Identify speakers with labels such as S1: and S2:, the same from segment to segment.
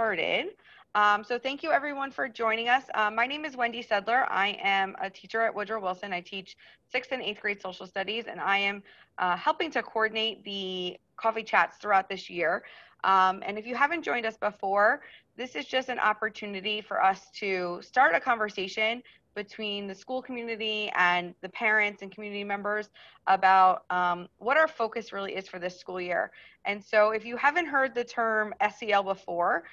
S1: started. Um, so thank you everyone for joining us. Uh, my name is Wendy Sedler. I am a teacher at Woodrow Wilson. I teach sixth and eighth grade social studies, and I am uh, helping to coordinate the coffee chats throughout this year. Um, and if you haven't joined us before, this is just an opportunity for us to start a conversation between the school community and the parents and community members about um, what our focus really is for this school year. And so, if you haven't heard the term SEL before,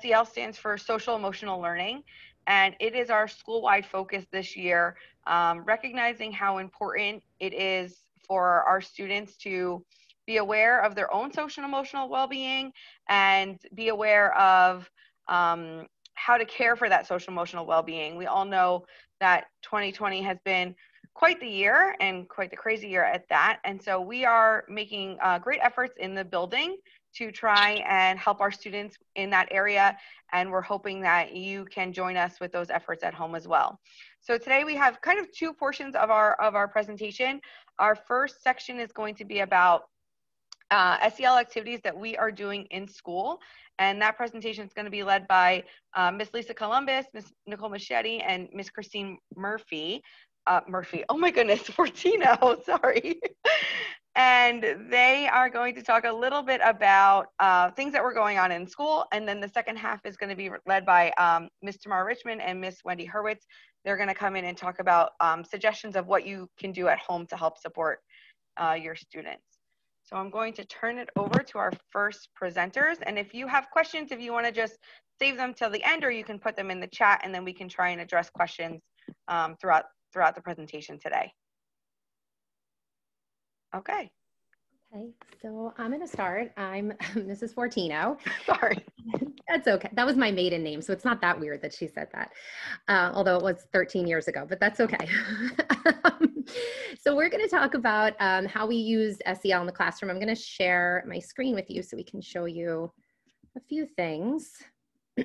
S1: SEL stands for social emotional learning, and it is our school wide focus this year, um, recognizing how important it is for our students to be aware of their own social and emotional well being and be aware of um, how to care for that social emotional well being. We all know that 2020 has been quite the year and quite the crazy year at that. And so we are making uh, great efforts in the building to try and help our students in that area. And we're hoping that you can join us with those efforts at home as well. So today we have kind of two portions of our of our presentation. Our first section is going to be about uh, SEL activities that we are doing in school. And that presentation is going to be led by uh, Miss Lisa Columbus, Miss Nicole Machete, and Miss Christine Murphy. Uh, Murphy, oh my goodness, Fortino, sorry. and they are going to talk a little bit about uh, things that were going on in school. And then the second half is going to be led by um, Miss Tamara Richmond and Miss Wendy Hurwitz. They're going to come in and talk about um, suggestions of what you can do at home to help support uh, your students. So I'm going to turn it over to our first presenters. And if you have questions, if you wanna just save them till the end or you can put them in the chat and then we can try and address questions um, throughout, throughout the presentation today. Okay.
S2: Okay, so I'm going to start. I'm Mrs. Fortino.
S1: Sorry.
S2: that's okay. That was my maiden name, so it's not that weird that she said that, uh, although it was 13 years ago, but that's okay. so we're going to talk about um, how we use SEL in the classroom. I'm going to share my screen with you so we can show you a few things.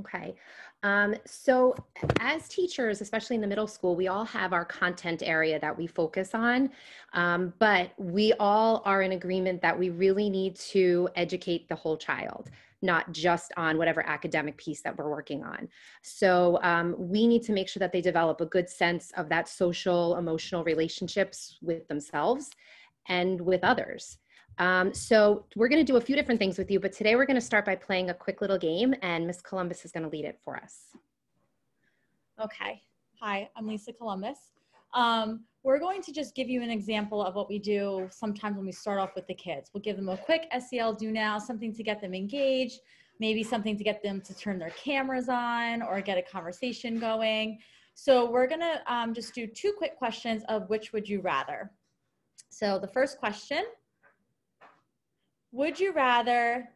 S2: Okay, um, so as teachers, especially in the middle school, we all have our content area that we focus on, um, but we all are in agreement that we really need to educate the whole child not just on whatever academic piece that we're working on. So um, we need to make sure that they develop a good sense of that social, emotional relationships with themselves and with others. Um, so we're going to do a few different things with you, but today we're going to start by playing a quick little game and Miss Columbus is going to lead it for us.
S3: Okay. Hi, I'm Lisa Columbus. Um, we're going to just give you an example of what we do sometimes when we start off with the kids. We'll give them a quick SEL do now, something to get them engaged, maybe something to get them to turn their cameras on or get a conversation going. So we're gonna um, just do two quick questions of which would you rather. So the first question, would you rather,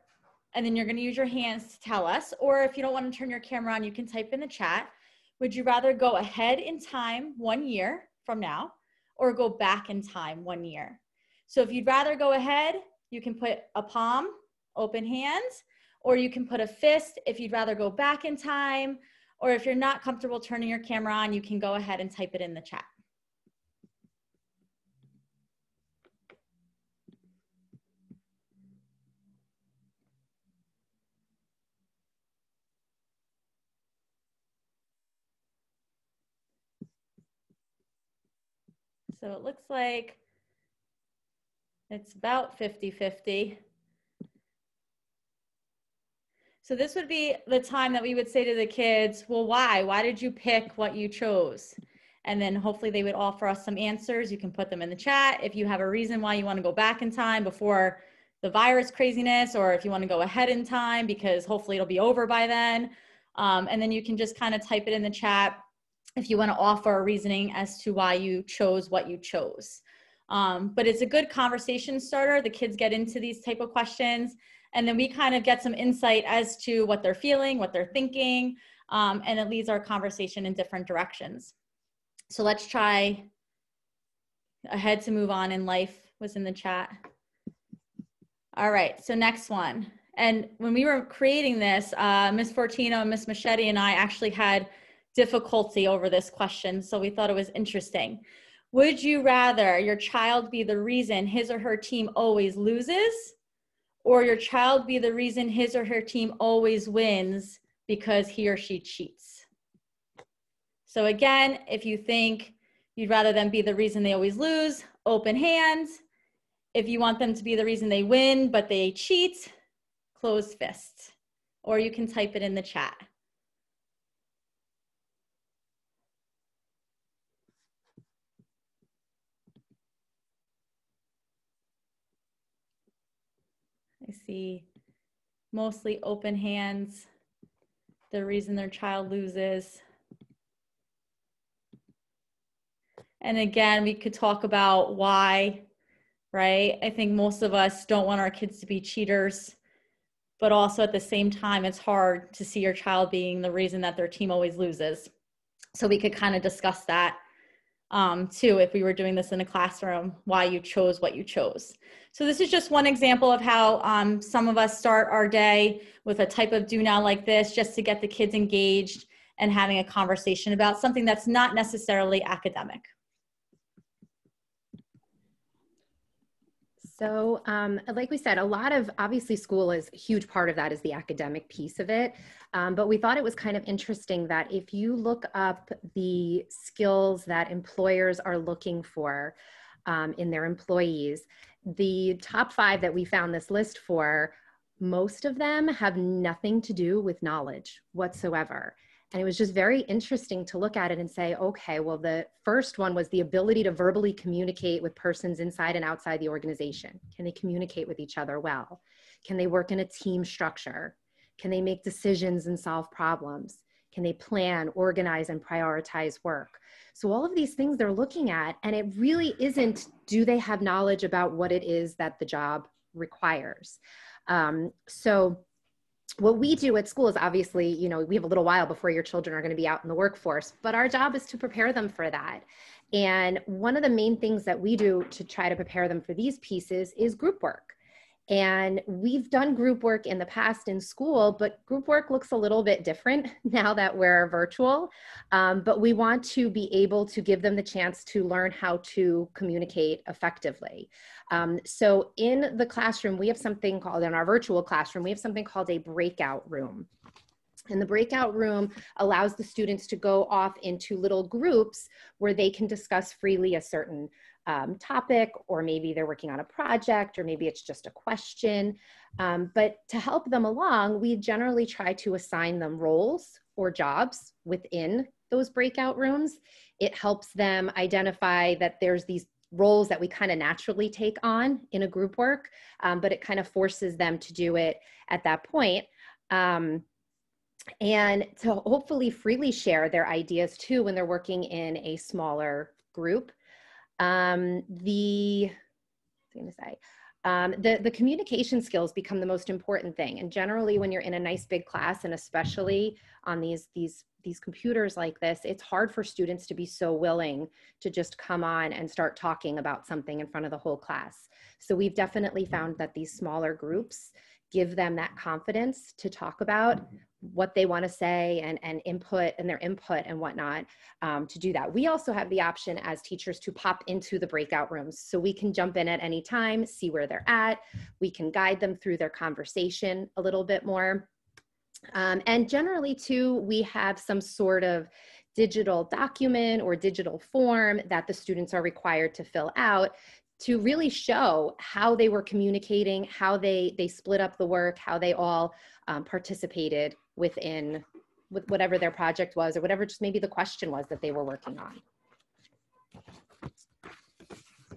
S3: and then you're gonna use your hands to tell us, or if you don't wanna turn your camera on, you can type in the chat. Would you rather go ahead in time one year from now or go back in time one year. So if you'd rather go ahead, you can put a palm, open hands, or you can put a fist if you'd rather go back in time, or if you're not comfortable turning your camera on, you can go ahead and type it in the chat. So it looks like it's about 50-50. So this would be the time that we would say to the kids, well, why? Why did you pick what you chose? And then hopefully they would offer us some answers. You can put them in the chat. If you have a reason why you want to go back in time before the virus craziness, or if you want to go ahead in time because hopefully it'll be over by then. Um, and then you can just kind of type it in the chat if you want to offer a reasoning as to why you chose what you chose. Um, but it's a good conversation starter. The kids get into these type of questions, and then we kind of get some insight as to what they're feeling, what they're thinking, um, and it leads our conversation in different directions. So let's try ahead to move on in life was in the chat. All right, so next one. And when we were creating this, uh, Miss Fortino and Miss Machete and I actually had difficulty over this question, so we thought it was interesting. Would you rather your child be the reason his or her team always loses, or your child be the reason his or her team always wins because he or she cheats? So, again, if you think you'd rather them be the reason they always lose, open hands. If you want them to be the reason they win, but they cheat, closed fist. Or you can type it in the chat. I see mostly open hands, the reason their child loses. And again, we could talk about why, right? I think most of us don't want our kids to be cheaters, but also at the same time, it's hard to see your child being the reason that their team always loses. So we could kind of discuss that um, too if we were doing this in a classroom, why you chose what you chose. So this is just one example of how um, some of us start our day with a type of do now like this just to get the kids engaged and having a conversation about something that's not necessarily academic.
S2: So, um, like we said, a lot of obviously school is a huge part of that is the academic piece of it. Um, but we thought it was kind of interesting that if you look up the skills that employers are looking for um, in their employees, the top five that we found this list for, most of them have nothing to do with knowledge whatsoever. And it was just very interesting to look at it and say, okay, well, the first one was the ability to verbally communicate with persons inside and outside the organization. Can they communicate with each other well? Can they work in a team structure? Can they make decisions and solve problems? Can they plan, organize, and prioritize work? So, all of these things they're looking at, and it really isn't do they have knowledge about what it is that the job requires? Um, so, what we do at school is obviously, you know, we have a little while before your children are going to be out in the workforce, but our job is to prepare them for that. And one of the main things that we do to try to prepare them for these pieces is group work. And we've done group work in the past in school, but group work looks a little bit different now that we're virtual. Um, but we want to be able to give them the chance to learn how to communicate effectively. Um, so in the classroom, we have something called, in our virtual classroom, we have something called a breakout room. And the breakout room allows the students to go off into little groups where they can discuss freely a certain um, topic, or maybe they're working on a project, or maybe it's just a question. Um, but to help them along, we generally try to assign them roles or jobs within those breakout rooms. It helps them identify that there's these roles that we kind of naturally take on in a group work, um, but it kind of forces them to do it at that point. Um, and to hopefully freely share their ideas too when they're working in a smaller group. Um, the, I was going to say, um, the, the communication skills become the most important thing. And generally when you're in a nice big class and especially on these, these, these computers like this, it's hard for students to be so willing to just come on and start talking about something in front of the whole class. So we've definitely found that these smaller groups give them that confidence to talk about what they want to say and, and input and their input and whatnot um, to do that. We also have the option as teachers to pop into the breakout rooms. So we can jump in at any time, see where they're at. We can guide them through their conversation a little bit more. Um, and generally too, we have some sort of digital document or digital form that the students are required to fill out to really show how they were communicating, how they they split up the work, how they all um, participated within with whatever their project was or whatever just maybe the question was that they were working on.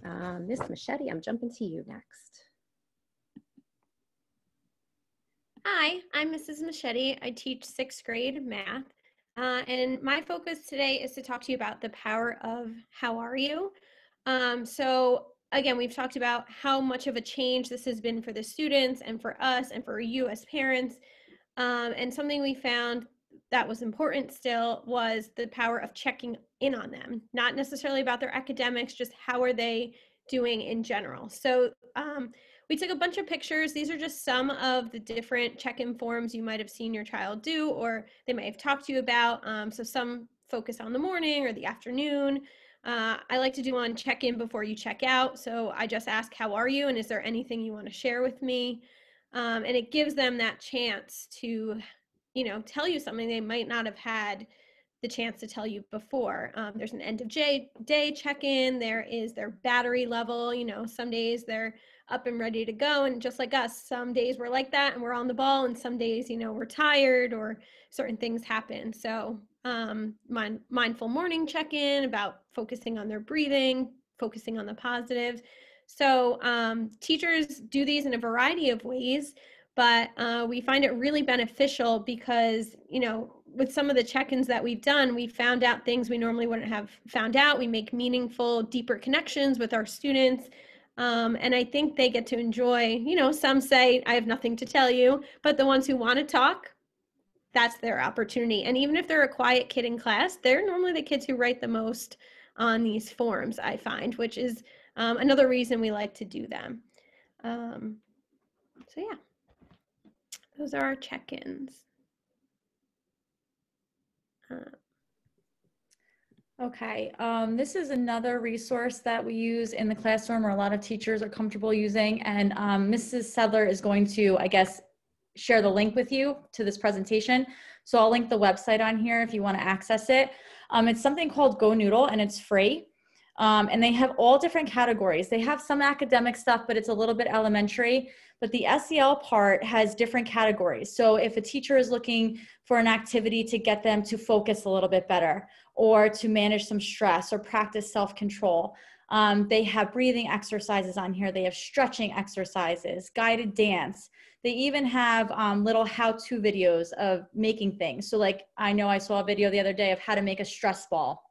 S2: Uh, Miss Machete, I'm jumping to you next.
S4: Hi, I'm Mrs. Machete. I teach sixth grade math. Uh, and my focus today is to talk to you about the power of how are you. Um, so again, we've talked about how much of a change this has been for the students and for us and for you as parents. Um, and something we found that was important still was the power of checking in on them, not necessarily about their academics, just how are they doing in general. So um, we took a bunch of pictures. These are just some of the different check-in forms you might have seen your child do or they might have talked to you about. Um, so some focus on the morning or the afternoon. Uh, I like to do on check in before you check out. So I just ask, How are you? And is there anything you want to share with me? Um, and it gives them that chance to, you know, tell you something they might not have had the chance to tell you before. Um, there's an end of day, day check in, there is their battery level. You know, some days they're up and ready to go. And just like us, some days we're like that and we're on the ball, and some days, you know, we're tired or certain things happen. So, um, mind, mindful morning check in about focusing on their breathing, focusing on the positives. So, um, teachers do these in a variety of ways, but uh, we find it really beneficial because, you know, with some of the check-ins that we've done, we found out things we normally wouldn't have found out. We make meaningful, deeper connections with our students. Um, and I think they get to enjoy, you know, some say, I have nothing to tell you, but the ones who want to talk, that's their opportunity. And even if they're a quiet kid in class, they're normally the kids who write the most on these forms, I find, which is um, another reason we like to do them. Um, so, yeah, those are our check ins.
S3: Okay, um, this is another resource that we use in the classroom or a lot of teachers are comfortable using. And um, Mrs. Sedler is going to, I guess, share the link with you to this presentation. So I'll link the website on here if you want to access it. Um, it's something called GoNoodle and it's free. Um, and they have all different categories. They have some academic stuff, but it's a little bit elementary. But the SEL part has different categories. So if a teacher is looking for an activity to get them to focus a little bit better, or to manage some stress, or practice self control, um, they have breathing exercises on here. They have stretching exercises, guided dance. They even have um, little how to videos of making things. So, like, I know I saw a video the other day of how to make a stress ball.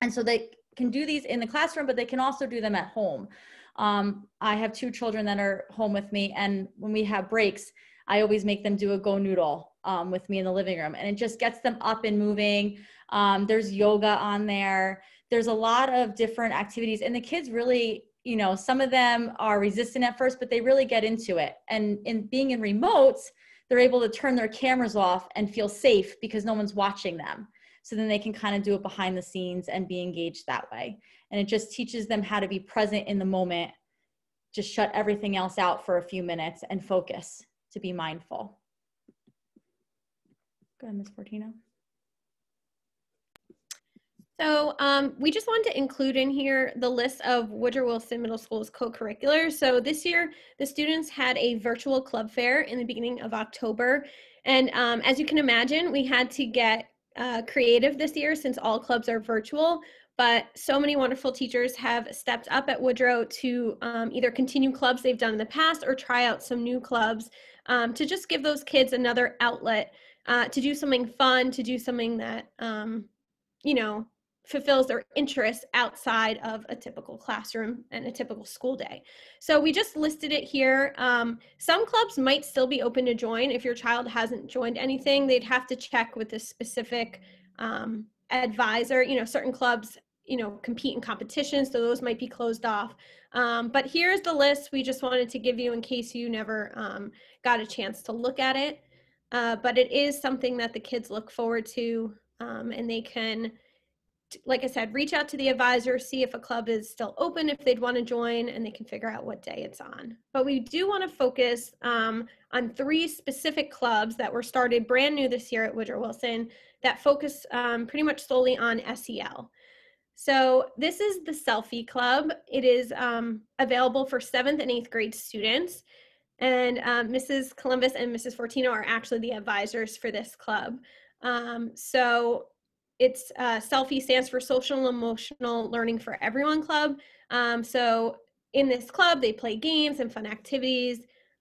S3: And so they can do these in the classroom, but they can also do them at home. Um, I have two children that are home with me, and when we have breaks, I always make them do a GoNoodle um, with me in the living room, and it just gets them up and moving. Um, there's yoga on there. There's a lot of different activities, and the kids really, you know, some of them are resistant at first, but they really get into it. And in being in remotes, they're able to turn their cameras off and feel safe because no one's watching them. So then they can kind of do it behind the scenes and be engaged that way. And it just teaches them how to be present in the moment just shut everything else out for a few minutes and focus to be mindful. Go ahead ms fortino
S4: so um, we just wanted to include in here the list of Woodrow Wilson Middle School's co-curriculars. So this year, the students had a virtual club fair in the beginning of October. And um, as you can imagine, we had to get uh, creative this year since all clubs are virtual, but so many wonderful teachers have stepped up at Woodrow to um, either continue clubs they've done in the past or try out some new clubs um, to just give those kids another outlet uh, to do something fun, to do something that, um, you know, fulfills their interests outside of a typical classroom and a typical school day. So we just listed it here. Um, some clubs might still be open to join. If your child hasn't joined anything, they'd have to check with a specific um, advisor. You know, certain clubs, you know, compete in competitions, so those might be closed off. Um, but here's the list we just wanted to give you in case you never um, got a chance to look at it. Uh, but it is something that the kids look forward to um, and they can like I said, reach out to the advisor, see if a club is still open, if they'd want to join, and they can figure out what day it's on. But we do want to focus um, on three specific clubs that were started brand new this year at Woodrow Wilson that focus um, pretty much solely on SEL. So this is the Selfie Club. It is um, available for seventh and eighth grade students. And um, Mrs. Columbus and Mrs. Fortino are actually the advisors for this club. Um, so it's uh, selfie stands for social emotional learning for everyone club. Um, so in this club they play games and fun activities.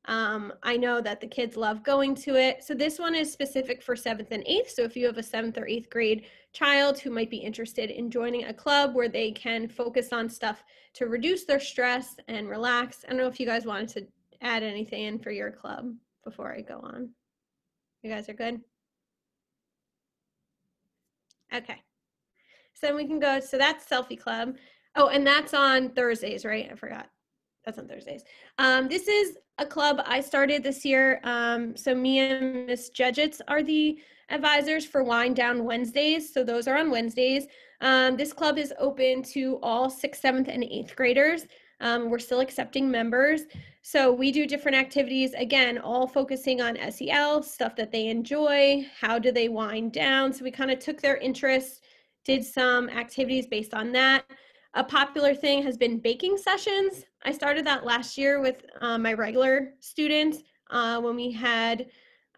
S4: Um, i know that the kids love going to it. So this one is specific for seventh and eighth. So if you have a seventh or eighth grade child who might be interested in joining a club where they can focus on stuff to reduce their stress and relax. I don't know if you guys wanted to add anything in for your club before i go on. You guys are good Okay. So we can go, so that's Selfie Club. Oh, and that's on Thursdays, right? I forgot. that's on Thursdays. Um, this is a club I started this year. Um, so me and Miss Judgets are the advisors for Wind Down Wednesdays. So those are on Wednesdays. Um, this club is open to all sixth, seventh, and eighth graders. Um, we're still accepting members. So we do different activities, again, all focusing on SEL, stuff that they enjoy, how do they wind down. So we kind of took their interests, did some activities based on that. A popular thing has been baking sessions. I started that last year with uh, my regular students uh, when we had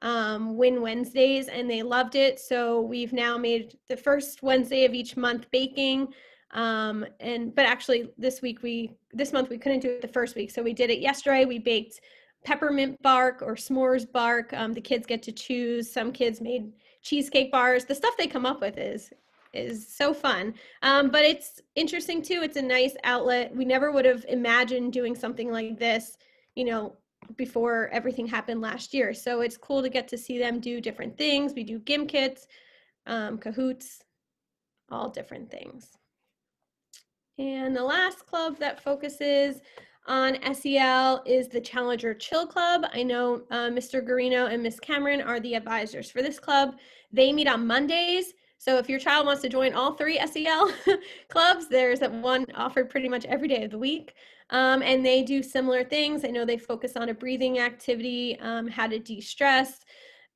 S4: um, Win Wednesdays, and they loved it. So we've now made the first Wednesday of each month baking. Um, and but actually, this week we this month we couldn't do it the first week, so we did it yesterday. We baked peppermint bark or s'mores bark. Um, the kids get to choose. Some kids made cheesecake bars. The stuff they come up with is is so fun. Um, but it's interesting too. It's a nice outlet. We never would have imagined doing something like this, you know, before everything happened last year. So it's cool to get to see them do different things. We do Gimkits, um, Kahoots, all different things. And the last club that focuses on SEL is the Challenger Chill Club. I know uh, Mr. Garino and Miss Cameron are the advisors for this club. They meet on Mondays so if your child wants to join all three SEL clubs, there's one offered pretty much every day of the week. Um, and they do similar things. I know they focus on a breathing activity, um, how to de-stress,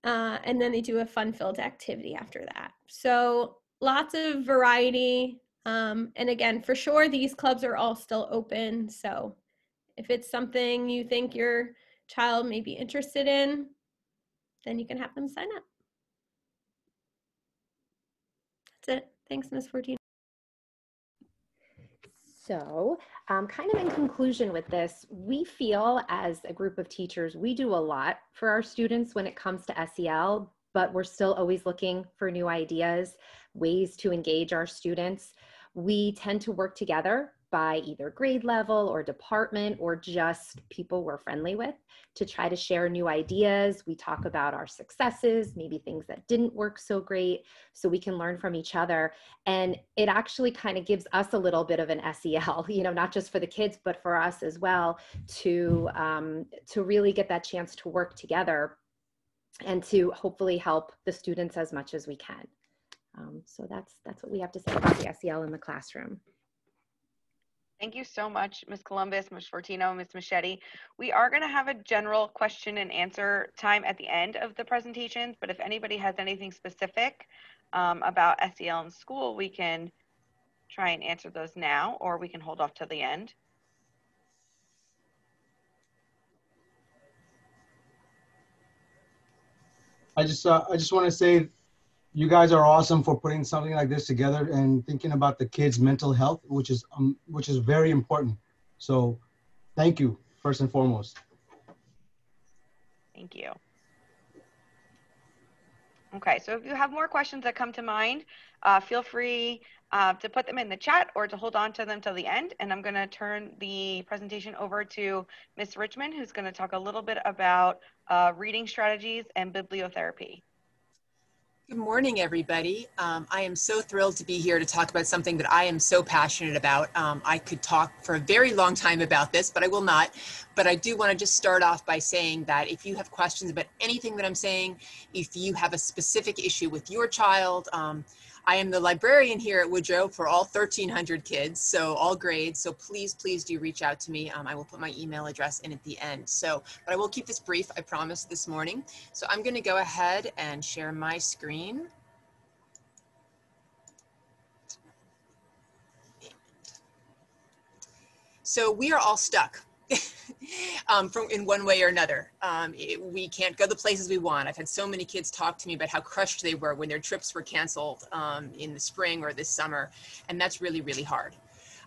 S4: uh, and then they do a fun-filled activity after that. So lots of variety. Um, and again, for sure, these clubs are all still open. So if it's something you think your child may be interested in, then you can have them sign up. That's it. Thanks, Ms. Fortino.
S2: So, um, kind of in conclusion with this, we feel as a group of teachers, we do a lot for our students when it comes to SEL, but we're still always looking for new ideas, ways to engage our students. We tend to work together by either grade level or department or just people we're friendly with to try to share new ideas. We talk about our successes, maybe things that didn't work so great, so we can learn from each other. And it actually kind of gives us a little bit of an SEL, you know, not just for the kids, but for us as well to, um, to really get that chance to work together and to hopefully help the students as much as we can. Um, so that's, that's what we have to say about the SEL in the classroom.
S1: Thank you so much, Ms. Columbus, Ms. Fortino, Ms. Machete. We are going to have a general question and answer time at the end of the presentations, but if anybody has anything specific um, about SEL in school, we can try and answer those now, or we can hold off till the end.
S5: I just, uh, I just want to say you guys are awesome for putting something like this together and thinking about the kids' mental health, which is um, which is very important. So, thank you first and foremost.
S1: Thank you. Okay, so if you have more questions that come to mind, uh, feel free uh, to put them in the chat or to hold on to them till the end. And I'm going to turn the presentation over to Ms. Richmond, who's going to talk a little bit about uh, reading strategies and bibliotherapy.
S6: Good morning, everybody. Um, I am so thrilled to be here to talk about something that I am so passionate about. Um, I could talk for a very long time about this, but I will not. But I do want to just start off by saying that if you have questions about anything that I'm saying, if you have a specific issue with your child, um, I am the librarian here at Woodrow for all 1,300 kids, so all grades. So please, please do reach out to me. Um, I will put my email address in at the end. So, but I will keep this brief, I promise, this morning. So I'm going to go ahead and share my screen. So we are all stuck um, from in one way or another. Um, it, we can't go the places we want. I've had so many kids talk to me about how crushed they were when their trips were canceled um, in the spring or this summer, and that's really, really hard.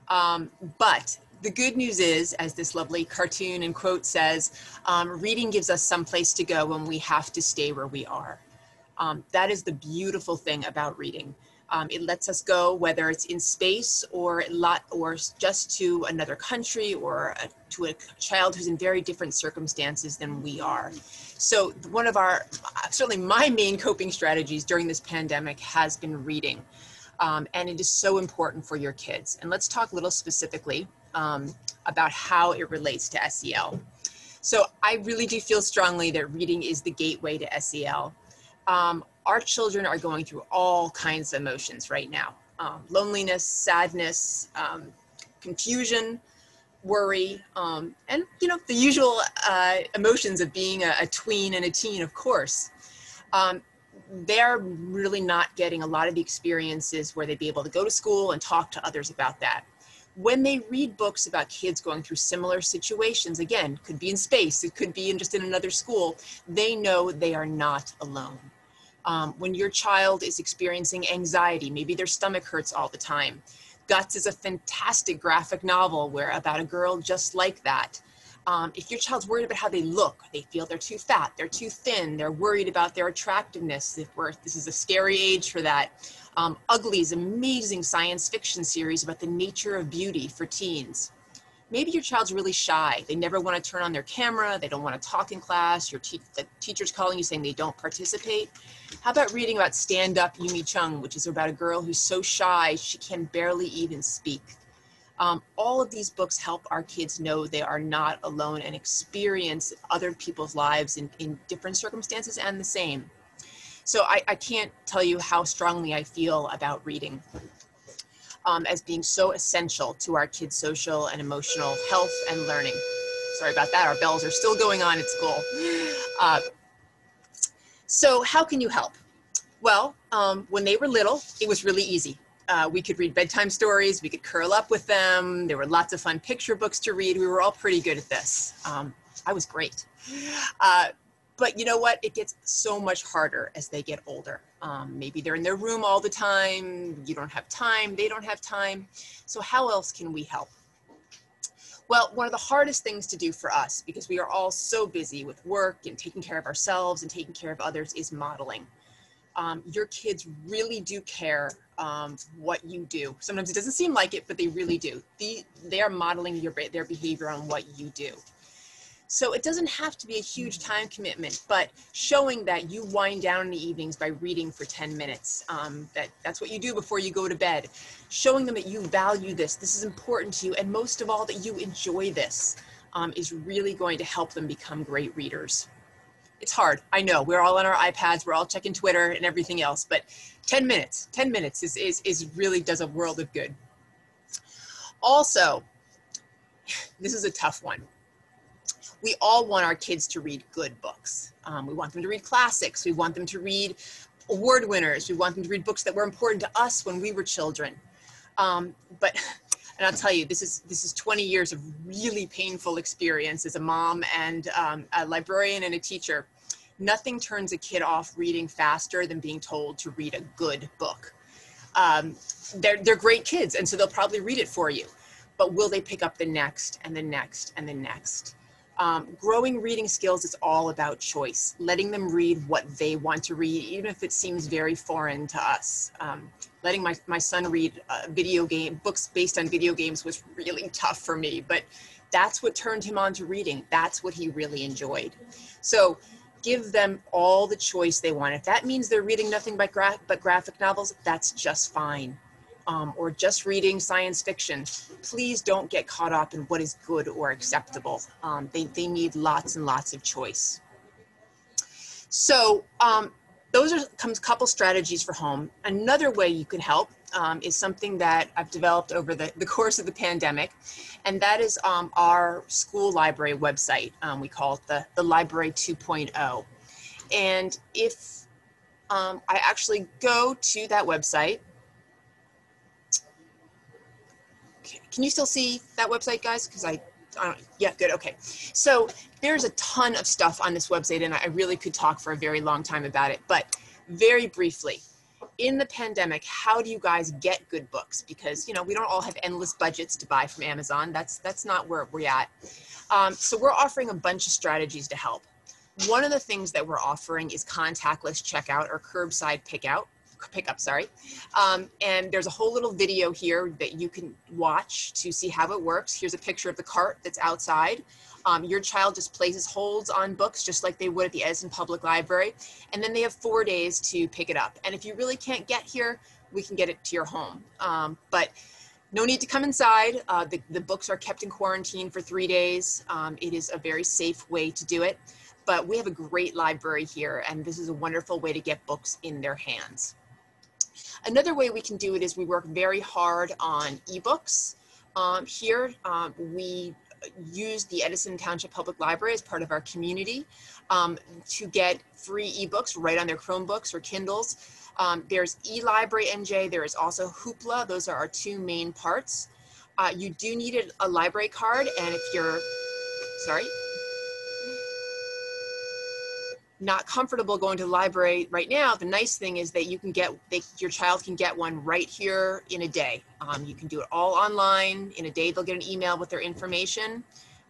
S6: Um, but the good news is, as this lovely cartoon and quote says, um, reading gives us some place to go when we have to stay where we are. Um, that is the beautiful thing about reading. Um, it lets us go, whether it's in space or lot or just to another country or a, to a child who's in very different circumstances than we are. So one of our, certainly my main coping strategies during this pandemic has been reading. Um, and it is so important for your kids. And let's talk a little specifically um, about how it relates to SEL. So I really do feel strongly that reading is the gateway to SEL. Um, our children are going through all kinds of emotions right now. Um, loneliness, sadness, um, confusion, worry, um, and you know the usual uh, emotions of being a, a, tween and a teen, of course. Um, they're really not getting a lot of the experiences where they'd be able to go to school and talk to others about that. When they read books about kids going through similar situations, again, could be in space, it could be in just in another school, they know they are not alone. Um, when your child is experiencing anxiety, maybe their stomach hurts all the time. Guts is a fantastic graphic novel where about a girl just like that. Um, if your child's worried about how they look, they feel they're too fat, they're too thin, they're worried about their attractiveness, if we're, this is a scary age for that. Um, Ugly is amazing science fiction series about the nature of beauty for teens. Maybe your child's really shy. They never want to turn on their camera. They don't want to talk in class. Your te the teacher's calling you saying they don't participate. How about reading about Stand Up Yumi Chung, which is about a girl who's so shy she can barely even speak. Um, all of these books help our kids know they are not alone and experience other people's lives in, in different circumstances and the same. So I, I can't tell you how strongly I feel about reading um, as being so essential to our kids' social and emotional health and learning. Sorry about that, our bells are still going on at school. Uh, so how can you help? Well, um, when they were little, it was really easy uh, we could read bedtime stories, we could curl up with them. There were lots of fun picture books to read. We were all pretty good at this. Um, I was great. Uh, but you know what? It gets so much harder as they get older. Um, maybe they're in their room all the time. You don't have time. They don't have time. So how else can we help? Well, one of the hardest things to do for us, because we are all so busy with work and taking care of ourselves and taking care of others, is modeling. Um, your kids really do care um, what you do. Sometimes it doesn't seem like it, but they really do. The, they are modeling your, their behavior on what you do. So it doesn't have to be a huge time commitment, but showing that you wind down in the evenings by reading for 10 minutes, um, that that's what you do before you go to bed. Showing them that you value this, this is important to you, and most of all that you enjoy this um, is really going to help them become great readers it's hard. I know we're all on our iPads, we're all checking Twitter and everything else, but 10 minutes, 10 minutes is, is, is really does a world of good. Also, this is a tough one. We all want our kids to read good books. Um, we want them to read classics. We want them to read award winners. We want them to read books that were important to us when we were children. Um, but and I'll tell you, this is this is 20 years of really painful experience as a mom and um, a librarian and a teacher. Nothing turns a kid off reading faster than being told to read a good book. Um, they're they're great kids, and so they'll probably read it for you. But will they pick up the next and the next and the next? Um, growing reading skills is all about choice, letting them read what they want to read, even if it seems very foreign to us. Um, letting my, my son read uh, video game books based on video games was really tough for me, but that's what turned him on to reading. That's what he really enjoyed. So give them all the choice they want. If that means they're reading nothing but, gra- but graphic novels, that's just fine um, or just reading science fiction, please don't get caught up in what is good or acceptable. Um, they, they need lots and lots of choice. So um, those are a couple strategies for home. Another way you can help um, is something that I've developed over the, the course of the pandemic, and that is um, our school library website. Um, we call it the, the Library 2.0. And if um, I actually go to that website, Can you still see that website, guys? Because I, yeah, good, okay. So there's a ton of stuff on this website, and I really could talk for a very long time about it. But very briefly, in the pandemic, how do you guys get good books? Because you know we don't all have endless budgets to buy from Amazon. That's that's not where we're at. Um, so we're offering a bunch of strategies to help. One of the things that we're offering is contactless checkout or curbside pickout pickup, sorry. Um, and there's a whole little video here that you can watch to see how it works. Here's a picture of the cart that's outside. Um, your child just places holds on books just like they would at the Edison Public Library. And then they have four days to pick it up. And if you really can't get here, we can get it to your home. Um, but no need to come inside. Uh, the, the books are kept in quarantine for three days. Um, it is a very safe way to do it. But we have a great library here, and this is a wonderful way to get books in their hands. Another way we can do it is we work very hard on ebooks. Um, here, um, we use the Edison Township Public Library as part of our community um, to get free ebooks right on their Chromebooks or Kindles. Um, there's eLibrary NJ, there is also Hoopla. Those are our two main parts. Uh, you do need a, a library card, and if you're, sorry, not comfortable going to the library right now, the nice thing is that you can get, they, your child can get one right here in a day. Um, you can do it all online. In a day, they'll get an email with their information.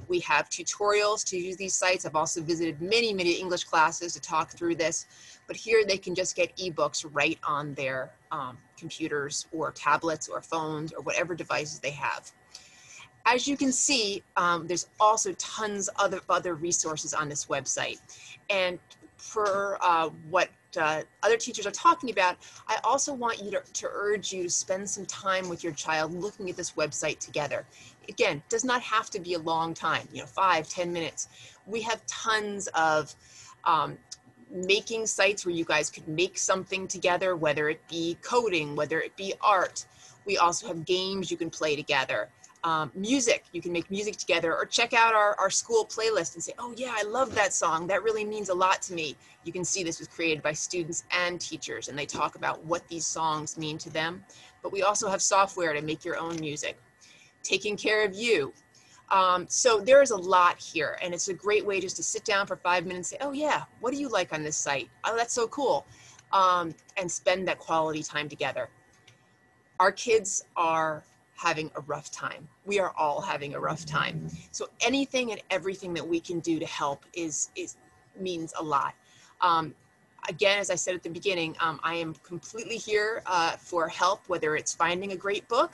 S6: We have tutorials to use these sites. I've also visited many, many English classes to talk through this, but here they can just get ebooks right on their um, computers or tablets or phones or whatever devices they have. As you can see, um, there's also tons of other, other resources on this website. And for uh, what uh, other teachers are talking about, I also want you to, to urge you to spend some time with your child looking at this website together. Again, does not have to be a long time, you know, five, ten minutes. We have tons of um, making sites where you guys could make something together, whether it be coding, whether it be art. We also have games you can play together um, music. You can make music together or check out our, our school playlist and say, oh yeah, I love that song. That really means a lot to me. You can see this was created by students and teachers and they talk about what these songs mean to them. But we also have software to make your own music. Taking care of you. Um, so there is a lot here and it's a great way just to sit down for five minutes and say, oh yeah, what do you like on this site? Oh, that's so cool. Um, and spend that quality time together. Our kids are having a rough time. We are all having a rough time. So anything and everything that we can do to help is, is means a lot. Um, again, as I said at the beginning, um, I am completely here uh, for help, whether it's finding a great book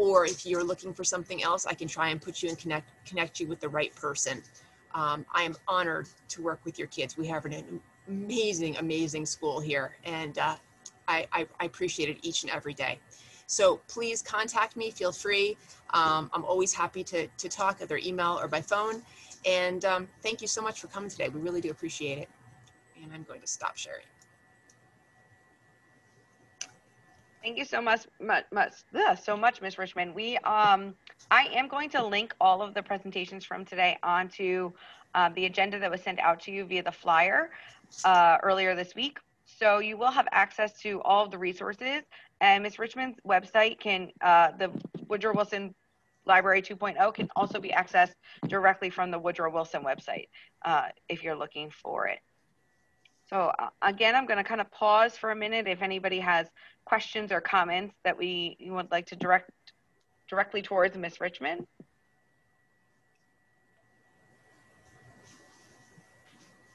S6: or if you're looking for something else, I can try and put you and connect, connect you with the right person. Um, I am honored to work with your kids. We have an amazing, amazing school here, and uh, I, I, I appreciate it each and every day. So please contact me, feel free. Um, I'm always happy to, to talk either email or by phone. And um, thank you so much for coming today. We really do appreciate it. And I'm going to stop sharing.
S1: Thank you so much, much, much ugh, so much, Ms. Richmond. We, um, I am going to link all of the presentations from today onto uh, the agenda that was sent out to you via the flyer uh, earlier this week. So you will have access to all of the resources and Ms. Richmond's website can, uh, the Woodrow Wilson Library 2.0 can also be accessed directly from the Woodrow Wilson website uh, if you're looking for it. So uh, again, I'm going to kind of pause for a minute if anybody has questions or comments that we would like to direct directly towards Ms. Richmond.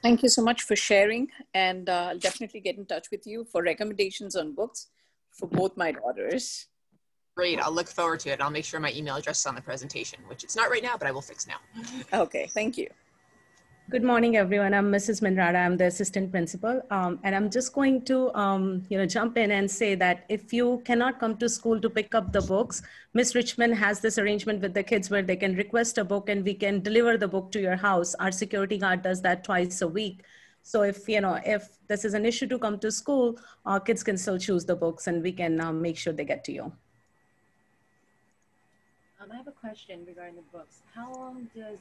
S7: Thank you so much for sharing and uh, I'll definitely get in touch with you for recommendations on books for both my daughters.
S6: Great. I'll look forward to it. I'll make sure my email address is on the presentation, which it's not right now, but I will fix now.
S7: Okay, thank you.
S8: Good morning, everyone. I'm Mrs. Minrada. I'm the assistant principal. Um, and I'm just going to, um, you know, jump in and say that if you cannot come to school to pick up the books, Miss Richmond has this arrangement with the kids where they can request a book and we can deliver the book to your house. Our security guard does that twice a week. So if, you know, if this is an issue to come to school, our kids can still choose the books and we can um, make sure they get to you.
S9: Um, I have a question regarding the books. How long does,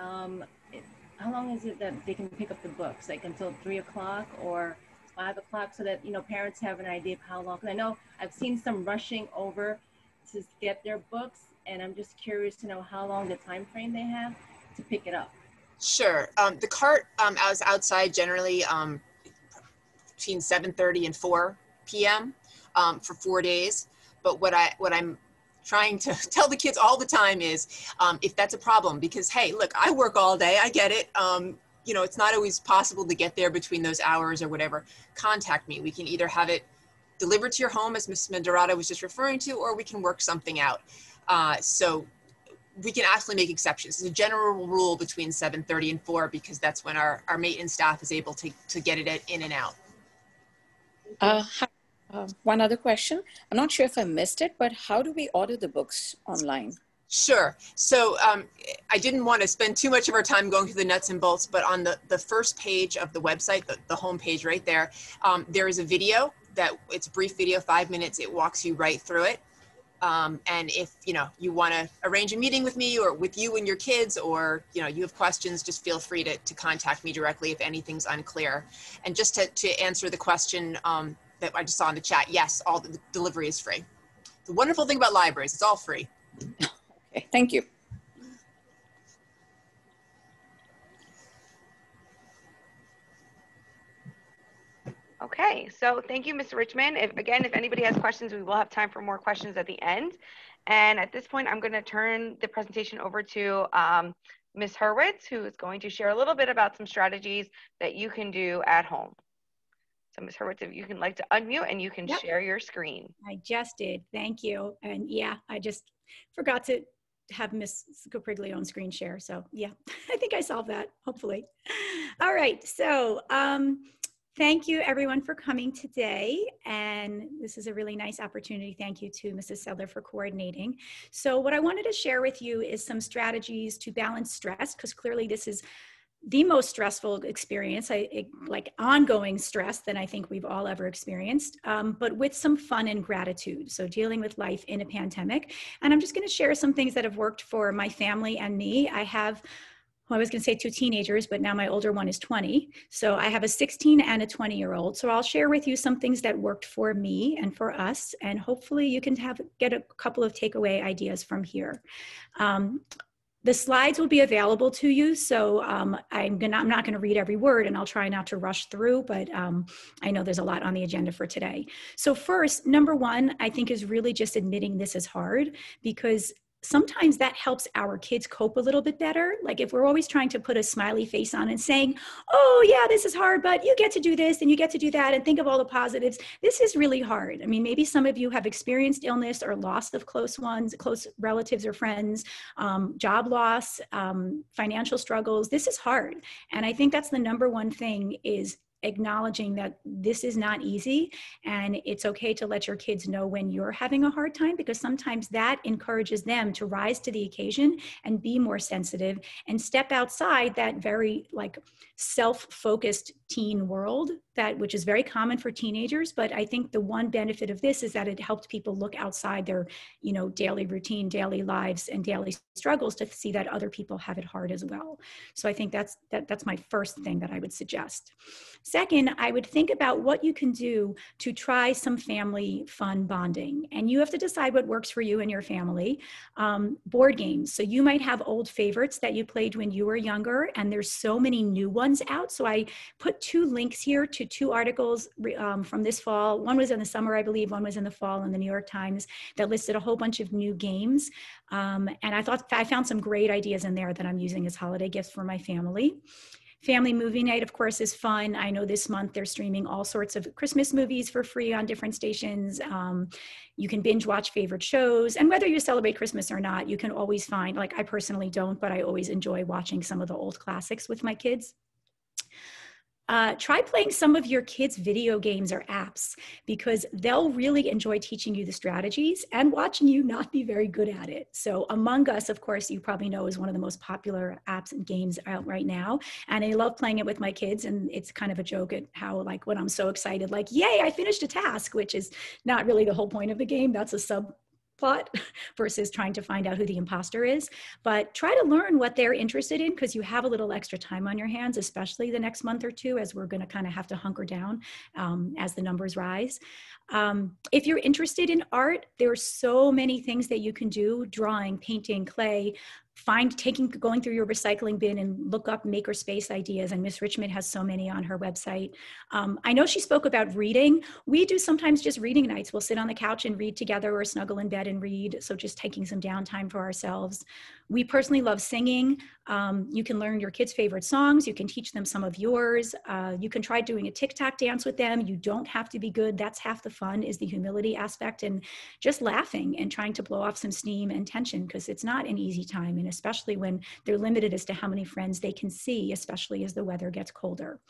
S9: um, it, how long is it that they can pick up the books? Like until three o'clock or five o'clock so that, you know, parents have an idea of how long? I know I've seen some rushing over to get their books and I'm just curious to know how long the time frame they have to pick it up.
S6: Sure. Um, the cart um, I was outside generally um, between 7:30 and 4 p.m. Um, for four days. But what I what I'm trying to tell the kids all the time is um, if that's a problem because hey, look, I work all day. I get it. Um, you know, it's not always possible to get there between those hours or whatever. Contact me. We can either have it delivered to your home, as Ms. Menderata was just referring to, or we can work something out. Uh, so we can actually make exceptions. It's a general rule between 7.30 and 4 because that's when our, our maintenance staff is able to, to get it in and out.
S7: Uh, Uh, one other question. I'm not sure if I missed it, but how do we order the books online?
S6: Sure. So um, I didn't want to spend too much of our time going through the nuts and bolts, but on the, the first page of the website, the, the home page right there, um, there is a video that it's a brief video, five minutes. It walks you right through it. Um, and if you know you want to arrange a meeting with me or with you and your kids, or you know you have questions, just feel free to, to contact me directly if anything's unclear. And just to, to answer the question um, that I just saw in the chat, yes, all the delivery is free. The wonderful thing about libraries, it's all free.
S7: Okay, thank you.
S1: Okay, so thank you, Mr. Richmond. If, again, if anybody has questions, we will have time for more questions at the end. And at this point, I'm going to turn the presentation over to um, Ms. Hurwitz, who is going to share a little bit about some strategies that you can do at home. So Ms. Hurwitz, if you can like to unmute and you can
S10: Yep.
S1: share your screen.
S10: I just did. Thank you. And yeah, I just forgot to have Miss Capriglio on screen share. So yeah, I think I solved that, hopefully. All right. So um, thank you everyone for coming today. And this is a really nice opportunity. Thank you to Mrs. Sedler for coordinating. So what I wanted to share with you is some strategies to balance stress, because clearly this is the most stressful experience, I, it, like ongoing stress than I think we've all ever experienced, um, but with some fun and gratitude. So dealing with life in a pandemic. And I'm just going to share some things that have worked for my family and me. I have well, I was going to say two teenagers, but now my older one is 20. So I have a 16 and a 20 year old. So I'll share with you some things that worked for me and for us, and hopefully you can have get a couple of takeaway ideas from here. Um, the slides will be available to you, so um, I'm gonna I'm not gonna read every word, and I'll try not to rush through. But um, I know there's a lot on the agenda for today. So first, number one, I think is really just admitting this is hard because sometimes that helps our kids cope a little bit better. Like if we're always trying to put a smiley face on and saying, "Oh yeah, this is hard, but you get to do this and you get to do that, and think of all the positives." This is really hard. I mean, maybe some of you have experienced illness or loss of close ones, close relatives or friends um, job loss, um, financial struggles. This is hard. And I think that's the number one thing is acknowledging that this is not easy and it's okay to let your kids know when you're having a hard time because sometimes that encourages them to rise to the occasion and be more sensitive and step outside that very like self-focused teen world that which is very common for teenagers but i think the one benefit of this is that it helped people look outside their you know daily routine daily lives and daily struggles to see that other people have it hard as well. So i think that's that, that's my first thing that i would suggest. Second i would think about what you can do to try some family fun bonding and you have to decide what works for you and your family. Um, board games. So you might have old favorites that you played when you were younger and there's so many new ones out. So i put two links here to two articles um, from this fall. One was in the summer, I believe, one was in the fall in the New York Times that listed a whole bunch of new games. Um, and I thought I found some great ideas in there that I'm using as holiday gifts for my family. Family movie night, of course, is fun. I know this month they're streaming all sorts of Christmas movies for free on different stations. Um, you can binge watch favorite shows. And whether you celebrate Christmas or not, you can always find, like I personally don't, but I always enjoy watching some of the old classics with my kids. Uh, try playing some of your kids' video games or apps because they'll really enjoy teaching you the strategies and watching you not be very good at it. So, Among Us, of course, you probably know is one of the most popular apps and games out right now. And I love playing it with my kids. And it's kind of a joke at how, like, when I'm so excited, like, yay, I finished a task, which is not really the whole point of the game. That's a sub plot versus trying to find out who the imposter is. But try to learn what they're interested in because you have a little extra time on your hands, especially the next month or two, as we're going to kind of have to hunker down um, as the numbers rise. Um, if you're interested in art, there are so many things that you can do drawing, painting, clay, find taking going through your recycling bin and look up makerspace ideas and miss richmond has so many on her website. Um, i know she spoke about reading. We do sometimes just reading nights. We'll sit on the couch and read together or snuggle in bed and read so just taking some downtime for ourselves. We personally love singing. Um, you can learn your kids favorite songs. You can teach them some of yours. Uh, you can try doing a tiktok dance with them. You don't have to be good. That's half the fun is the humility aspect and just laughing and trying to blow off some steam and tension because it's not an easy time especially when they're limited as to how many friends they can see, especially as the weather gets colder.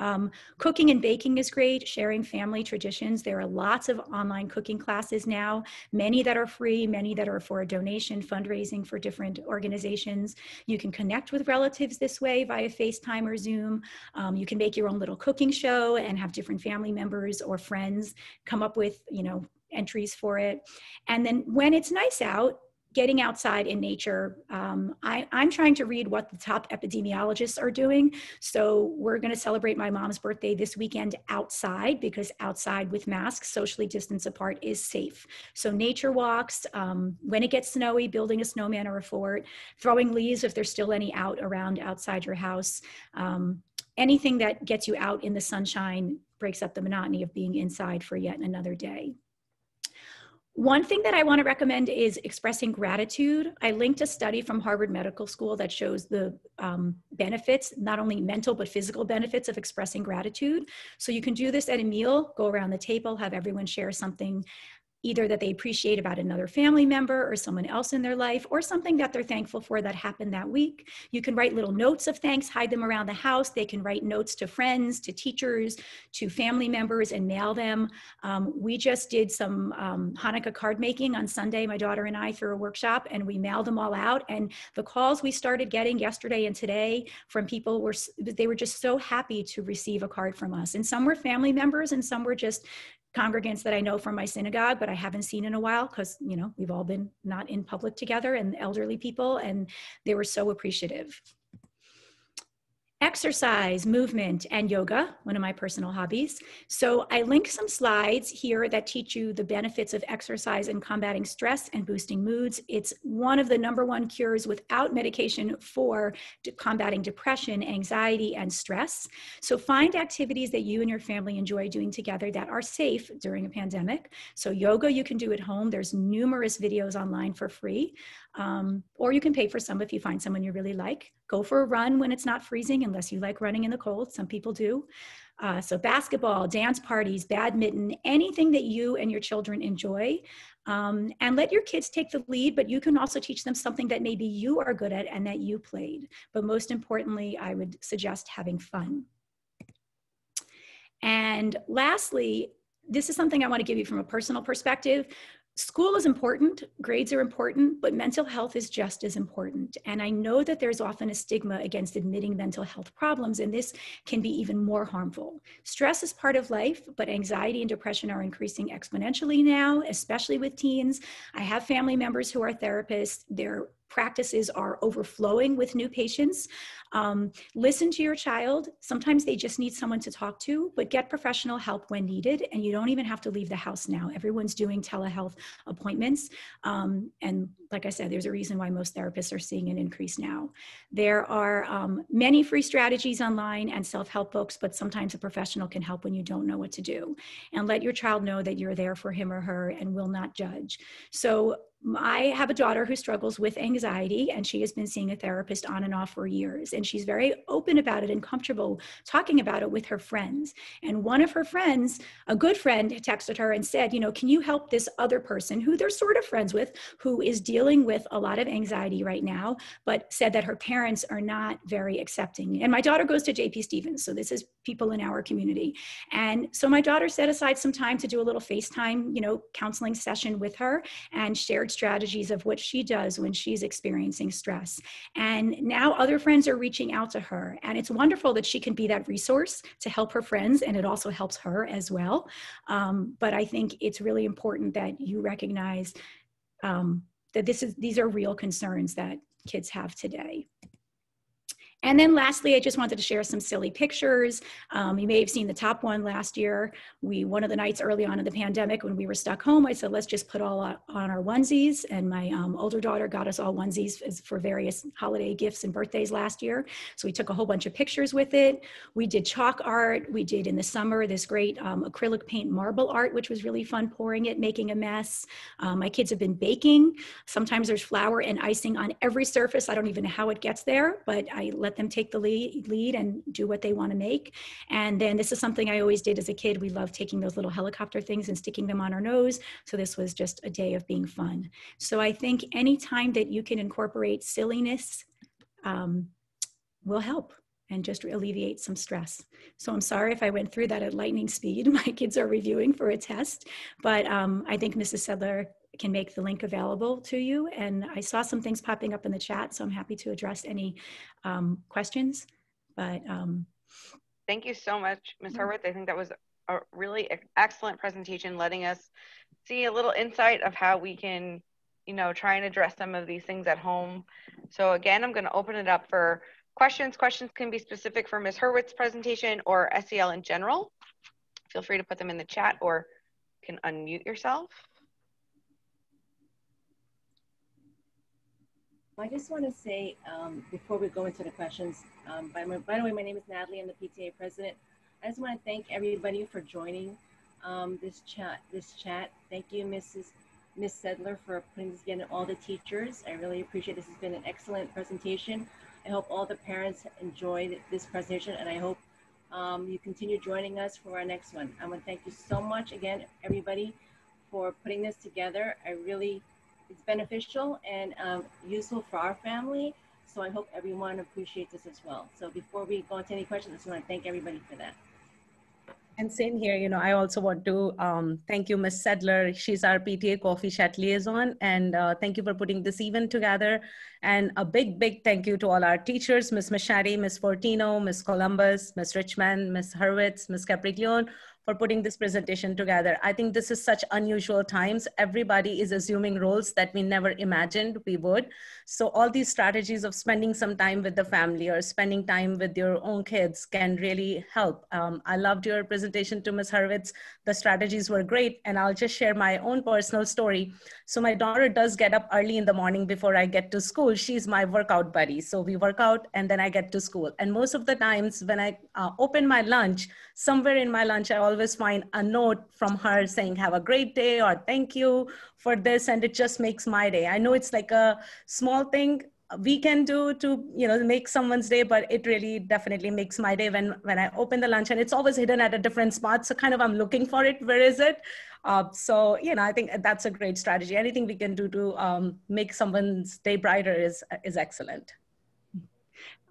S10: Um, cooking and baking is great, sharing family traditions. There are lots of online cooking classes now, many that are free, many that are for a donation, fundraising for different organizations. You can connect with relatives this way via FaceTime or Zoom. Um, you can make your own little cooking show and have different family members or friends come up with, you know, entries for it. And then when it's nice out, getting outside in nature. Um, I, am trying to read what the top epidemiologists are doing. So we're going to celebrate my mom's birthday this weekend outside because outside with masks, socially distance apart, is safe. So nature walks, um, when it gets snowy, building a snowman or a fort, throwing leaves if there's still any out around outside your house. Um, anything that gets you out in the sunshine breaks up the monotony of being inside for yet another day. One thing that I want to recommend is expressing gratitude. I linked a study from Harvard Medical School that shows the um, benefits, not only mental, but physical benefits of expressing gratitude. So you can do this at a meal, go around the table, have everyone share something either that they appreciate about another family member or someone else in their life or something that they're thankful for that happened that week. You can write little notes of thanks, hide them around the house. They can write notes to friends, to teachers, to family members and mail them. Um, we just did some um, Hanukkah card making on Sunday, my daughter and I through a workshop and we mailed them all out. And the calls we started getting yesterday and today from people were, they were just so happy to receive a card from us. And some were family members and some were just congregants that I know from my synagogue, but I haven't seen in a while because, you know, we've all been not in public together and elderly people, and they were so appreciative. Exercise, movement, and yoga, one of my personal hobbies. So I link some slides here that teach you the benefits of exercise in combating stress and boosting moods. It's one of the number one cures without medication for combating depression, anxiety, and stress. So find activities that you and your family enjoy doing together that are safe during a pandemic. So yoga you can do at home. There's numerous videos online for free. Um, or you can pay for some if you find someone you really like. Go for a run when it's not freezing, unless you like running in the cold. Some people do. Uh, so, basketball, dance parties, badminton, anything that you and your children enjoy. Um, and let your kids take the lead, but you can also teach them something that maybe you are good at and that you played. But most importantly, I would suggest having fun. And lastly, this is something I want to give you from a personal perspective school is important, grades are important, but mental health is just as important. And I know that there's often a stigma against admitting mental health problems, and this can be even more harmful. Stress is part of life, but anxiety and depression are increasing exponentially now, especially with teens. I have family members who are therapists. They're practices are overflowing with new patients. Um, listen to your child. Sometimes they just need someone to talk to, but get professional help when needed. And you don't even have to leave the house now. Everyone's doing telehealth appointments. Um, and like I said, there's a reason why most therapists are seeing an increase now. There are um, many free strategies online and self help books, but sometimes a professional can help when you don't know what to do. And let your child know that you're there for him or her and will not judge. So I have a daughter who struggles with anxiety, and she has been seeing a therapist on and off for years. And she's very open about it and comfortable talking about it with her friends. And one of her friends, a good friend, texted her and said, You know, can you help this other person who they're sort of friends with, who is dealing with a lot of anxiety right now, but said that her parents are not very accepting. And my daughter goes to JP Stevens. So this is people in our community. And so my daughter set aside some time to do a little FaceTime, you know, counseling session with her and shared strategies of what she does when she's experiencing stress. And now other friends are reaching out to her. And it's wonderful that she can be that resource to help her friends, and it also helps her as well. Um, but I think it's really important that you recognize um, that this is these are real concerns that kids have today. And then lastly, I just wanted to share some silly pictures. Um, you may have seen the top one last year. We, one of the nights early on in the pandemic when we were stuck home, I said, let's just put all on our onesies. And my um, older daughter got us all onesies for various holiday gifts and birthdays last year. So we took a whole bunch of pictures with it. We did chalk art. We did in the summer this great um, acrylic paint marble art, which was really fun pouring it, making a mess. Um, my kids have been baking. Sometimes there's flour and icing on every surface. I don't even know how it gets there, but I let let them take the lead, lead and do what they want to make. And then this is something I always did as a kid. We loved taking those little helicopter things and sticking them on our nose. So this was just a day of being fun. So I think anytime that you can incorporate silliness um, will help and just alleviate some stress. So I'm sorry if I went through that at lightning speed. My kids are reviewing for a test, but um, I think Mrs. Sedler can make the link available to you. And I saw some things popping up in the chat, so I'm happy to address any um, questions. But um,
S1: thank you so much, Ms. Hurwitz. I think that was a really excellent presentation, letting us see a little insight of how we can, you know, try and address some of these things at home. So again, I'm going to open it up for questions. Questions can be specific for Ms. Hurwitz's presentation or SEL in general. Feel free to put them in the chat or can unmute yourself.
S9: I just want to say um, before we go into the questions, um, by, my, by, the way, my name is Natalie. I'm the PTA president. I just want to thank everybody for joining um, this chat. This chat. Thank you, Mrs. Miss Sedler, for putting this together. All the teachers, I really appreciate. This has been an excellent presentation. I hope all the parents enjoyed this presentation, and I hope um, you continue joining us for our next one. I want to thank you so much again, everybody, for putting this together. I really it's beneficial and um, useful for our family. So I hope everyone appreciates this as well. So before we go into any questions, I just want to thank everybody for that.
S8: And same here, you know, I also want to um, thank you, Ms. Sedler. She's our PTA Coffee Chat liaison. And uh, thank you for putting this event together. And a big, big thank you to all our teachers, Ms. Machadi, Ms. Fortino, Ms. Columbus, Ms. Richmond, Ms. Hurwitz, Ms. Capriglione, for putting this presentation together. I think this is such unusual times. Everybody is assuming roles that we never imagined we would. So all these strategies of spending some time with the family or spending time with your own kids can really help. Um, I loved your presentation to Ms. Hurwitz. The strategies were great. And I'll just share my own personal story. So my daughter does get up early in the morning before I get to school. She's my workout buddy. So we work out and then I get to school. And most of the times when I uh, open my lunch, somewhere in my lunch, I always always find a note from her saying, have a great day or thank you for this. And it just makes my day. I know it's like a small thing we can do to you know make someone's day but it really definitely makes my day when when i open the lunch and it's always hidden at a different spot so kind of i'm looking for it where is it uh, so you know i think that's a great strategy anything we can do to um, make someone's day brighter is is excellent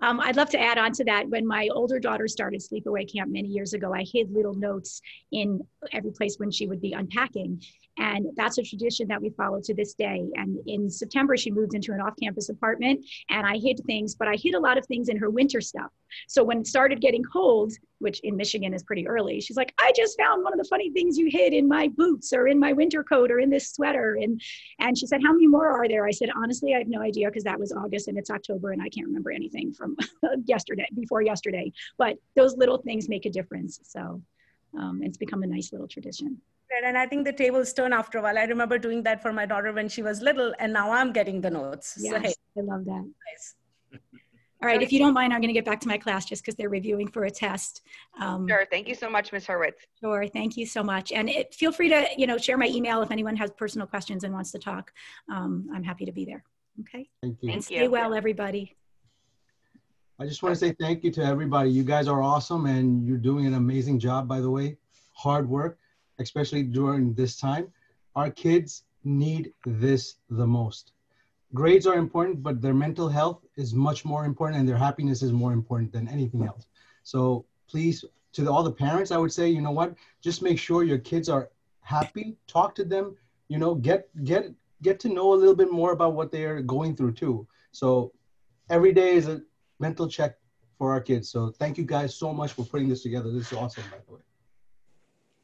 S10: um, I'd love to add on to that. When my older daughter started sleepaway camp many years ago, I hid little notes in every place when she would be unpacking. And that's a tradition that we follow to this day. And in September, she moved into an off campus apartment and I hid things, but I hid a lot of things in her winter stuff. So when it started getting cold, which in Michigan is pretty early, she's like, I just found one of the funny things you hid in my boots or in my winter coat or in this sweater. And, and she said, How many more are there? I said, Honestly, I have no idea because that was August and it's October and I can't remember anything from yesterday, before yesterday. But those little things make a difference. So um, it's become a nice little tradition.
S8: And I think the tables turn after a while. I remember doing that for my daughter when she was little, and now I'm getting the notes.
S10: Yes, so, hey. I love that. Nice. All right, if you don't mind, I'm going to get back to my class just because they're reviewing for a test.
S1: Um, sure. Thank you so much, Ms. Hurwitz.
S10: Sure. Thank you so much. And it, feel free to, you know, share my email if anyone has personal questions and wants to talk. Um, I'm happy to be there. Okay.
S5: Thank you.
S10: And stay well, everybody.
S5: I just want to say thank you to everybody. You guys are awesome and you're doing an amazing job, by the way. Hard work, especially during this time. Our kids need this the most. Grades are important, but their mental health is much more important and their happiness is more important than anything else. So please, to the, all the parents, I would say, you know what, just make sure your kids are happy, talk to them, you know, get, get, get to know a little bit more about what they're going through too. So every day is a mental check for our kids. So thank you guys so much for putting this together. This is awesome, by the way.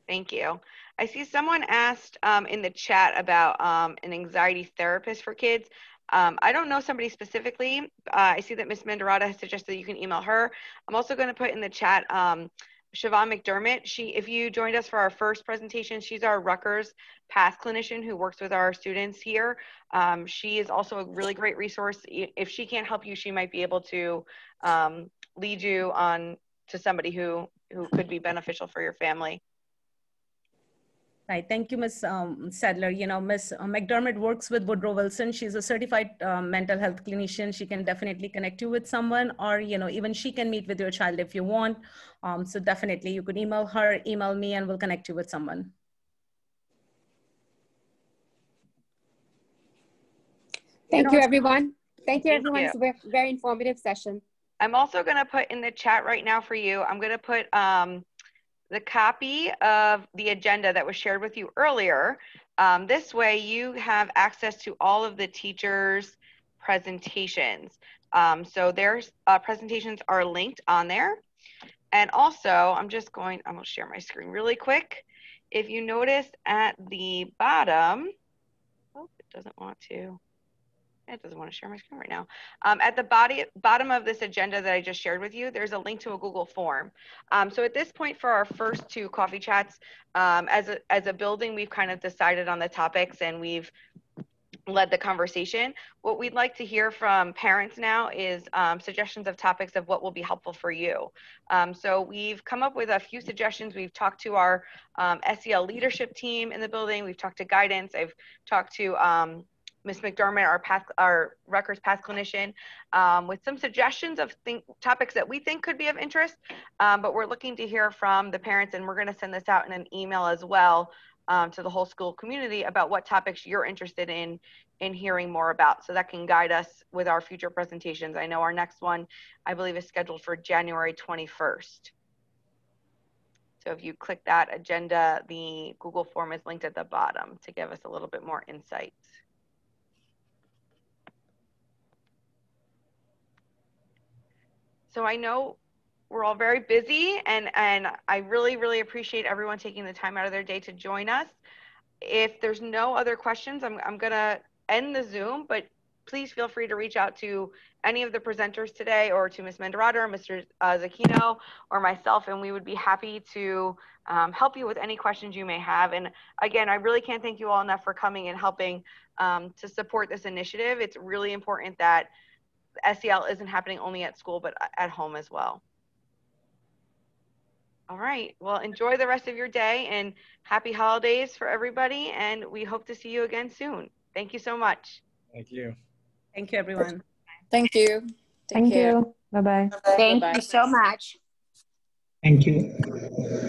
S1: Thank you. I see someone asked um, in the chat about um, an anxiety therapist for kids. Um, I don't know somebody specifically. Uh, I see that Ms. Menderata has suggested you can email her. I'm also going to put in the chat um, Siobhan McDermott. She, if you joined us for our first presentation, she's our Rutgers PATH clinician who works with our students here. Um, she is also a really great resource. If she can't help you, she might be able to um, lead you on to somebody who who could be beneficial for your family.
S8: Right. Thank you, Ms. Um, Sadler. You know, Ms. McDermott works with Woodrow Wilson. She's a certified um, mental health clinician. She can definitely connect you with someone, or you know, even she can meet with your child if you want. Um, so definitely, you could email her, email me, and we'll connect you with someone.
S11: Thank you, everyone. Thank you,
S1: Thank
S11: everyone.
S1: you.
S11: It's a very, very informative session.
S1: I'm also going to put in the chat right now for you, I'm going to put um, the copy of the agenda that was shared with you earlier. Um, this way you have access to all of the teachers' presentations. Um, so their uh, presentations are linked on there. And also, I'm just going, I'm to share my screen really quick. If you notice at the bottom, oh, it doesn't want to. It doesn't want to share my screen right now. Um, at the body, bottom of this agenda that I just shared with you, there's a link to a Google form. Um, so at this point for our first two coffee chats, um, as, a, as a building, we've kind of decided on the topics and we've led the conversation. What we'd like to hear from parents now is um, suggestions of topics of what will be helpful for you. Um, so we've come up with a few suggestions. We've talked to our um, SEL leadership team in the building. We've talked to guidance. I've talked to um, Ms. McDermott, our path, our Rutgers path clinician, um, with some suggestions of think, topics that we think could be of interest. Um, but we're looking to hear from the parents, and we're going to send this out in an email as well um, to the whole school community about what topics you're interested in in hearing more about. So that can guide us with our future presentations. I know our next one, I believe, is scheduled for January 21st. So if you click that agenda, the Google form is linked at the bottom to give us a little bit more insight. So I know we're all very busy and, and I really, really appreciate everyone taking the time out of their day to join us. If there's no other questions, I'm, I'm gonna end the Zoom, but please feel free to reach out to any of the presenters today or to Ms. Mendorato or Mr. Uh, Zakino or myself, and we would be happy to um, help you with any questions you may have. And again, I really can't thank you all enough for coming and helping um, to support this initiative. It's really important that SEL isn't happening only at school, but at home as well. All right. Well, enjoy the rest of your day and happy holidays for everybody. And we hope to see you again soon. Thank you so much.
S12: Thank you.
S8: Thank you, everyone.
S7: Thank you. Take
S13: Thank
S7: care.
S13: you. Bye-bye.
S11: Thank
S7: Bye-bye.
S11: you so much.
S14: Thank you.